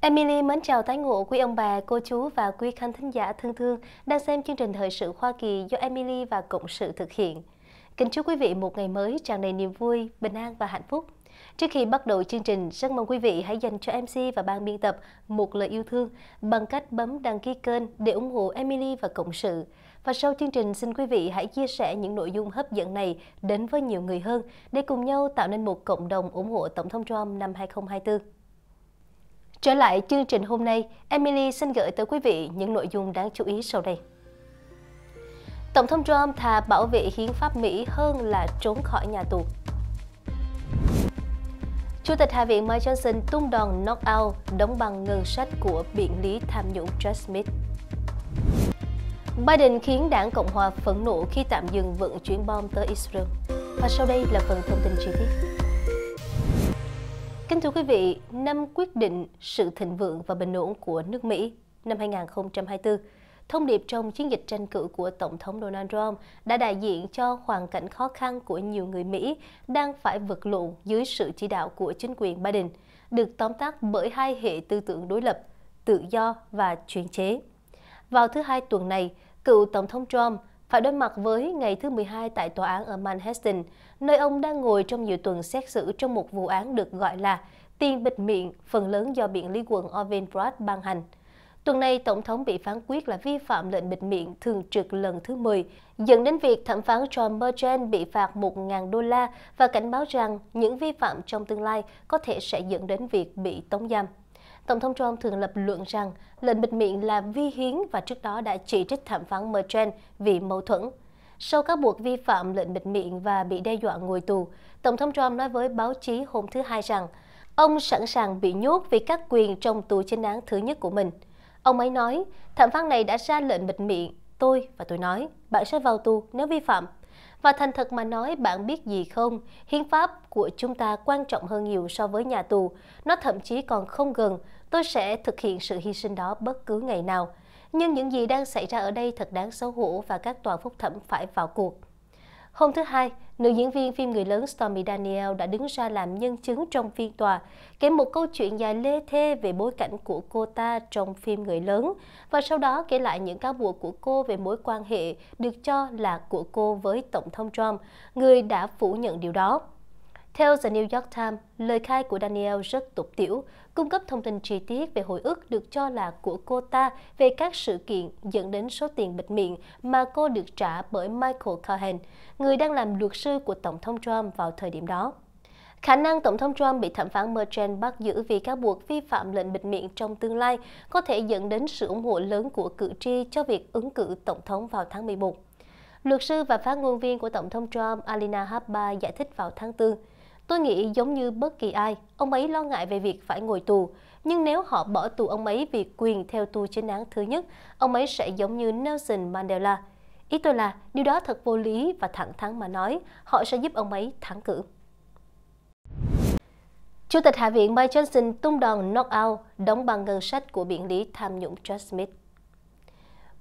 Emily mến chào tái ngộ quý ông bà, cô chú và quý khán thính giả thân thương đang xem chương trình thời sự Hoa Kỳ do Emily và Cộng sự thực hiện. Kính chúc quý vị một ngày mới tràn đầy niềm vui, bình an và hạnh phúc. Trước khi bắt đầu chương trình, rất mong quý vị hãy dành cho MC và ban biên tập một lời yêu thương bằng cách bấm đăng ký kênh để ủng hộ Emily và Cộng sự. Và sau chương trình, xin quý vị hãy chia sẻ những nội dung hấp dẫn này đến với nhiều người hơn để cùng nhau tạo nên một cộng đồng ủng hộ Tổng thống Trump năm 2024. Trở lại chương trình hôm nay, Emily xin gửi tới quý vị những nội dung đáng chú ý sau đây. Tổng thống Trump thà bảo vệ hiến pháp Mỹ hơn là trốn khỏi nhà tù. Chủ tịch Hạ viện Mike Johnson tung đòn knockout đóng bằng ngân sách của biện lý tham nhũng Jack Smith. Biden khiến đảng Cộng hòa phẫn nộ khi tạm dừng vận chuyển bom tới Israel. Và sau đây là phần thông tin chi tiết. Kính thưa quý vị, năm quyết định sự thịnh vượng và bình ổn của nước Mỹ năm 2024, thông điệp trong chiến dịch tranh cử của Tổng thống Donald Trump đã đại diện cho hoàn cảnh khó khăn của nhiều người Mỹ đang phải vật lộn dưới sự chỉ đạo của chính quyền Biden, được tóm tắt bởi hai hệ tư tưởng đối lập, tự do và chuyên chế. Vào thứ hai tuần này, cựu Tổng thống Trump phải đối mặt với ngày thứ 12 tại tòa án ở Manhattan, nơi ông đang ngồi trong nhiều tuần xét xử trong một vụ án được gọi là tiền bịt miệng, phần lớn do biện lý quận Orvin Pratt ban hành. Tuần này, Tổng thống bị phán quyết là vi phạm lệnh bịt miệng thường trực lần thứ 10, dẫn đến việc thẩm phán John Merchant bị phạt 1.000 đô la và cảnh báo rằng những vi phạm trong tương lai có thể sẽ dẫn đến việc bị tống giam. Tổng thống Trump thường lập luận rằng lệnh bịt miệng là vi hiến và trước đó đã chỉ trích thẩm phán Merchant vì mâu thuẫn. Sau các buộc vi phạm lệnh bịt miệng và bị đe dọa ngồi tù, Tổng thống Trump nói với báo chí hôm thứ Hai rằng ông sẵn sàng bị nhốt vì các quyền trong tù chính đáng thứ nhất của mình. Ông ấy nói, thẩm phán này đã ra lệnh bịt miệng, tôi và tôi nói, bạn sẽ vào tù nếu vi phạm. Và thành thật mà nói, bạn biết gì không? Hiến pháp của chúng ta quan trọng hơn nhiều so với nhà tù. Nó thậm chí còn không gần. Tôi sẽ thực hiện sự hy sinh đó bất cứ ngày nào. Nhưng những gì đang xảy ra ở đây thật đáng xấu hổ và các tòa phúc thẩm phải vào cuộc. Hôm thứ Hai, nữ diễn viên phim người lớn Stormy Daniel đã đứng ra làm nhân chứng trong phiên tòa, kể một câu chuyện dài lê thê về bối cảnh của cô ta trong phim người lớn, và sau đó kể lại những cáo buộc của cô về mối quan hệ được cho là của cô với Tổng thống Trump, người đã phủ nhận điều đó. Theo The New York Times, lời khai của Daniel rất tục tiểu, cung cấp thông tin chi tiết về hồi ức được cho là của cô ta về các sự kiện dẫn đến số tiền bịt miệng mà cô được trả bởi Michael Cohen, người đang làm luật sư của Tổng thống Trump vào thời điểm đó. Khả năng Tổng thống Trump bị thẩm phán Merchant bắt giữ vì cáo buộc vi phạm lệnh bịt miệng trong tương lai có thể dẫn đến sự ủng hộ lớn của cử tri cho việc ứng cử Tổng thống vào tháng 11. Luật sư và phát ngôn viên của Tổng thống Trump Alina Habba giải thích vào tháng 4, Tôi nghĩ giống như bất kỳ ai, ông ấy lo ngại về việc phải ngồi tù. Nhưng nếu họ bỏ tù ông ấy vì quyền theo tù chính án thứ nhất, ông ấy sẽ giống như Nelson Mandela. Ý tôi là điều đó thật vô lý và thẳng thắn mà nói, họ sẽ giúp ông ấy thắng cử. Chủ tịch Hạ viện Mike Johnson tung đòn knockout đóng bằng ngân sách của biện lý tham nhũng Jack Smith.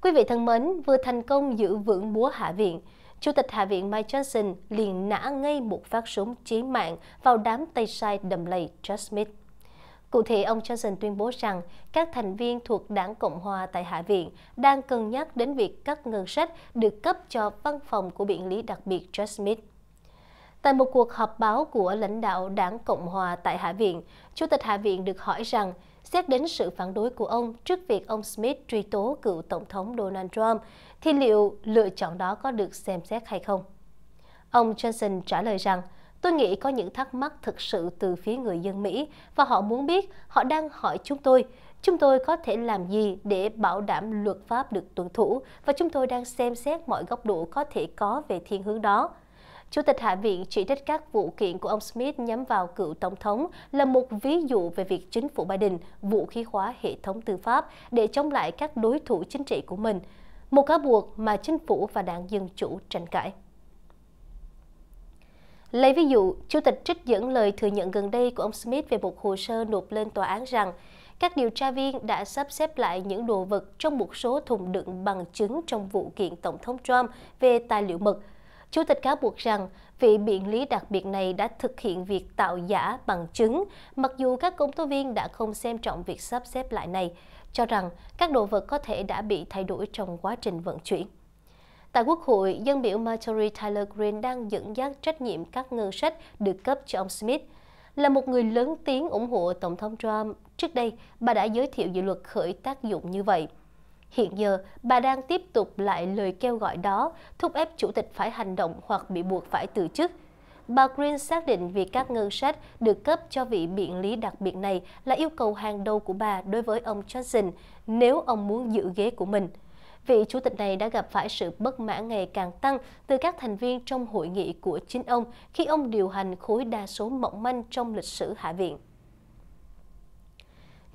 Quý vị thân mến, vừa thành công giữ vững búa Hạ viện, Chủ tịch Hạ viện Mike Johnson liền nã ngay một phát súng chí mạng vào đám tay sai đầm lầy Jack Smith. Cụ thể, ông Johnson tuyên bố rằng các thành viên thuộc đảng Cộng hòa tại Hạ viện đang cân nhắc đến việc cắt ngân sách được cấp cho văn phòng của biện lý đặc biệt Jack Smith. Tại một cuộc họp báo của lãnh đạo đảng Cộng hòa tại Hạ viện, Chủ tịch Hạ viện được hỏi rằng xét đến sự phản đối của ông trước việc ông Smith truy tố cựu Tổng thống Donald Trump, thì liệu lựa chọn đó có được xem xét hay không? Ông Johnson trả lời rằng, tôi nghĩ có những thắc mắc thực sự từ phía người dân Mỹ và họ muốn biết, họ đang hỏi chúng tôi, chúng tôi có thể làm gì để bảo đảm luật pháp được tuân thủ và chúng tôi đang xem xét mọi góc độ có thể có về thiên hướng đó. Chủ tịch Hạ viện chỉ trích các vụ kiện của ông Smith nhắm vào cựu Tổng thống là một ví dụ về việc chính phủ Biden vũ khí hóa hệ thống tư pháp để chống lại các đối thủ chính trị của mình, một cáo buộc mà chính phủ và đảng Dân Chủ tranh cãi. Lấy ví dụ, Chủ tịch trích dẫn lời thừa nhận gần đây của ông Smith về một hồ sơ nộp lên tòa án rằng các điều tra viên đã sắp xếp lại những đồ vật trong một số thùng đựng bằng chứng trong vụ kiện Tổng thống Trump về tài liệu mật Chủ tịch cáo buộc rằng vị biện lý đặc biệt này đã thực hiện việc tạo giả bằng chứng, mặc dù các công tố viên đã không xem trọng việc sắp xếp lại này, cho rằng các đồ vật có thể đã bị thay đổi trong quá trình vận chuyển. Tại Quốc hội, dân biểu Marjorie Taylor Greene đang dẫn dắt trách nhiệm các ngân sách được cấp cho ông Smith. Là một người lớn tiếng ủng hộ Tổng thống Trump, trước đây bà đã giới thiệu dự luật khởi tác dụng như vậy. Hiện giờ, bà đang tiếp tục lại lời kêu gọi đó, thúc ép chủ tịch phải hành động hoặc bị buộc phải từ chức. Bà Green xác định việc các ngân sách được cấp cho vị biện lý đặc biệt này là yêu cầu hàng đầu của bà đối với ông Johnson nếu ông muốn giữ ghế của mình. Vị chủ tịch này đã gặp phải sự bất mãn ngày càng tăng từ các thành viên trong hội nghị của chính ông khi ông điều hành khối đa số mỏng manh trong lịch sử Hạ viện.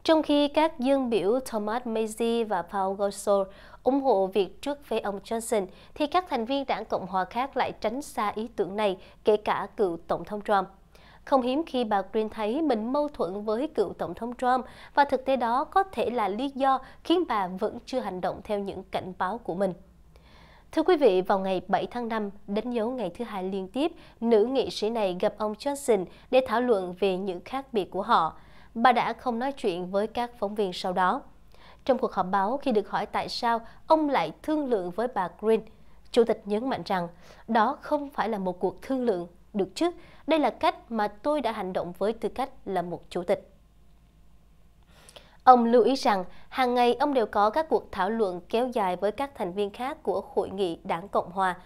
Trong khi các dân biểu Thomas Macy và Paul Gosar ủng hộ việc trước phế ông Johnson, thì các thành viên đảng Cộng hòa khác lại tránh xa ý tưởng này, kể cả cựu Tổng thống Trump. Không hiếm khi bà Green thấy mình mâu thuẫn với cựu Tổng thống Trump và thực tế đó có thể là lý do khiến bà vẫn chưa hành động theo những cảnh báo của mình. Thưa quý vị, vào ngày 7 tháng 5, đánh dấu ngày thứ hai liên tiếp, nữ nghị sĩ này gặp ông Johnson để thảo luận về những khác biệt của họ bà đã không nói chuyện với các phóng viên sau đó. Trong cuộc họp báo khi được hỏi tại sao ông lại thương lượng với bà Green, Chủ tịch nhấn mạnh rằng đó không phải là một cuộc thương lượng, được chứ, đây là cách mà tôi đã hành động với tư cách là một chủ tịch. Ông lưu ý rằng hàng ngày ông đều có các cuộc thảo luận kéo dài với các thành viên khác của Hội nghị Đảng Cộng Hòa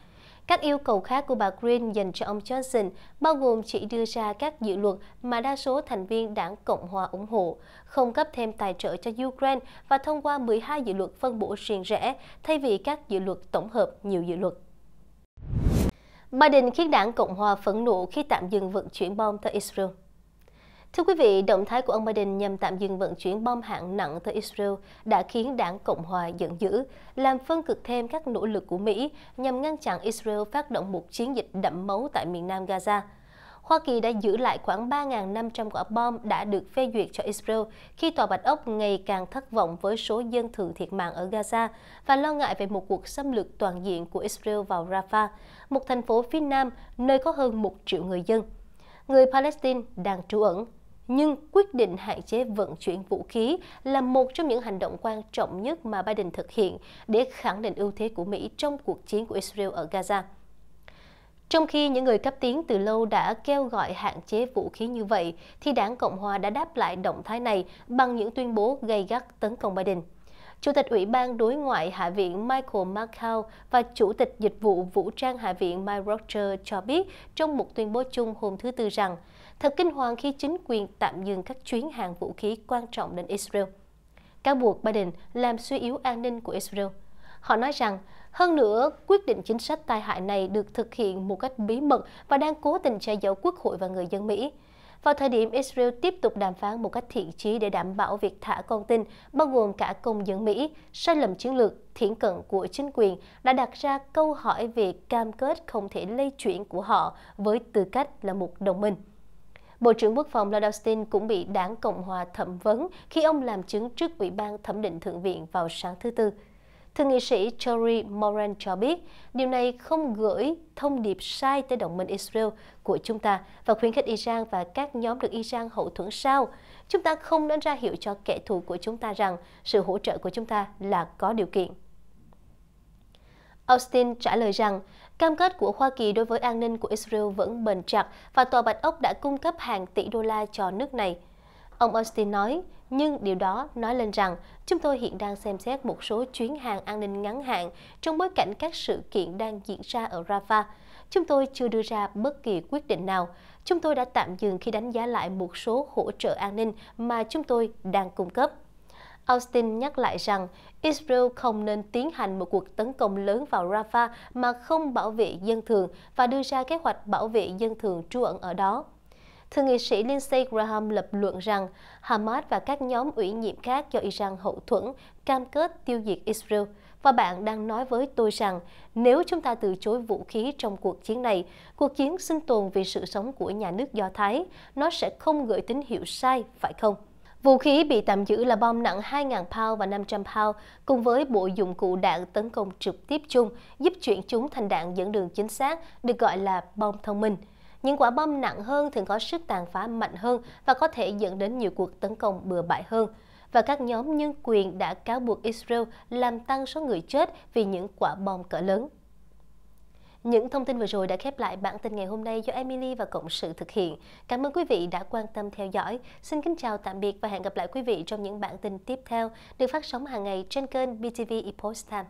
các yêu cầu khác của bà Green dành cho ông Johnson bao gồm chỉ đưa ra các dự luật mà đa số thành viên đảng Cộng hòa ủng hộ, không cấp thêm tài trợ cho Ukraine và thông qua 12 dự luật phân bổ riêng rẽ thay vì các dự luật tổng hợp nhiều dự luật. Biden khiến đảng Cộng hòa phẫn nộ khi tạm dừng vận chuyển bom tới Israel. Thưa quý vị, động thái của ông Biden nhằm tạm dừng vận chuyển bom hạng nặng tới Israel đã khiến đảng Cộng hòa giận dữ, làm phân cực thêm các nỗ lực của Mỹ nhằm ngăn chặn Israel phát động một chiến dịch đẫm máu tại miền nam Gaza. Hoa Kỳ đã giữ lại khoảng 3.500 quả bom đã được phê duyệt cho Israel khi Tòa Bạch Ốc ngày càng thất vọng với số dân thường thiệt mạng ở Gaza và lo ngại về một cuộc xâm lược toàn diện của Israel vào Rafah, một thành phố phía nam nơi có hơn một triệu người dân. Người Palestine đang trú ẩn nhưng quyết định hạn chế vận chuyển vũ khí là một trong những hành động quan trọng nhất mà Biden thực hiện để khẳng định ưu thế của Mỹ trong cuộc chiến của Israel ở Gaza. Trong khi những người cấp tiến từ lâu đã kêu gọi hạn chế vũ khí như vậy, thì đảng Cộng hòa đã đáp lại động thái này bằng những tuyên bố gây gắt tấn công Biden. Chủ tịch Ủy ban Đối ngoại Hạ viện Michael McCall và Chủ tịch Dịch vụ Vũ trang Hạ viện Mike Roger cho biết trong một tuyên bố chung hôm thứ Tư rằng thật kinh hoàng khi chính quyền tạm dừng các chuyến hàng vũ khí quan trọng đến Israel. Cáo buộc Biden làm suy yếu an ninh của Israel. Họ nói rằng, hơn nữa, quyết định chính sách tai hại này được thực hiện một cách bí mật và đang cố tình che giấu quốc hội và người dân Mỹ. Vào thời điểm Israel tiếp tục đàm phán một cách thiện chí để đảm bảo việc thả con tin, bao gồm cả công dân Mỹ, sai lầm chiến lược, thiển cận của chính quyền đã đặt ra câu hỏi về cam kết không thể lây chuyển của họ với tư cách là một đồng minh. Bộ trưởng Quốc phòng Lloyd Austin cũng bị đảng Cộng hòa thẩm vấn khi ông làm chứng trước Ủy ban Thẩm định Thượng viện vào sáng thứ Tư. Thượng nghị sĩ Jory Moran cho biết, điều này không gửi thông điệp sai tới đồng minh Israel của chúng ta và khuyến khích Iran và các nhóm được Iran hậu thuẫn sao. Chúng ta không nên ra hiệu cho kẻ thù của chúng ta rằng sự hỗ trợ của chúng ta là có điều kiện. Austin trả lời rằng cam kết của Hoa Kỳ đối với an ninh của Israel vẫn bền chặt và Tòa Bạch Ốc đã cung cấp hàng tỷ đô la cho nước này. Ông Austin nói, nhưng điều đó nói lên rằng chúng tôi hiện đang xem xét một số chuyến hàng an ninh ngắn hạn trong bối cảnh các sự kiện đang diễn ra ở Rafah. Chúng tôi chưa đưa ra bất kỳ quyết định nào. Chúng tôi đã tạm dừng khi đánh giá lại một số hỗ trợ an ninh mà chúng tôi đang cung cấp. Austin nhắc lại rằng Israel không nên tiến hành một cuộc tấn công lớn vào Rafah mà không bảo vệ dân thường và đưa ra kế hoạch bảo vệ dân thường trú ẩn ở đó. Thượng nghị sĩ Lindsey Graham lập luận rằng Hamas và các nhóm ủy nhiệm khác do Iran hậu thuẫn cam kết tiêu diệt Israel. Và bạn đang nói với tôi rằng nếu chúng ta từ chối vũ khí trong cuộc chiến này, cuộc chiến sinh tồn vì sự sống của nhà nước Do Thái, nó sẽ không gửi tín hiệu sai, phải không? Vũ khí bị tạm giữ là bom nặng 2.000 pound và 500 pound, cùng với bộ dụng cụ đạn tấn công trực tiếp chung, giúp chuyển chúng thành đạn dẫn đường chính xác, được gọi là bom thông minh. Những quả bom nặng hơn thường có sức tàn phá mạnh hơn và có thể dẫn đến nhiều cuộc tấn công bừa bãi hơn. Và các nhóm nhân quyền đã cáo buộc Israel làm tăng số người chết vì những quả bom cỡ lớn. Những thông tin vừa rồi đã khép lại bản tin ngày hôm nay do Emily và Cộng sự thực hiện. Cảm ơn quý vị đã quan tâm theo dõi. Xin kính chào tạm biệt và hẹn gặp lại quý vị trong những bản tin tiếp theo được phát sóng hàng ngày trên kênh BTV Epoch Time.